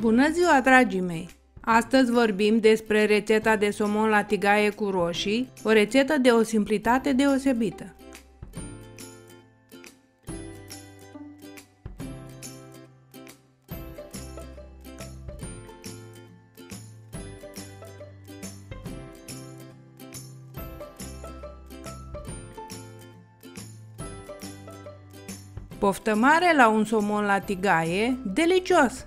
Bună ziua, dragii mei! Astăzi vorbim despre rețeta de somon la tigaie cu roșii, o rețetă de o simplitate deosebită. Poftă mare la un somon la tigaie, delicios!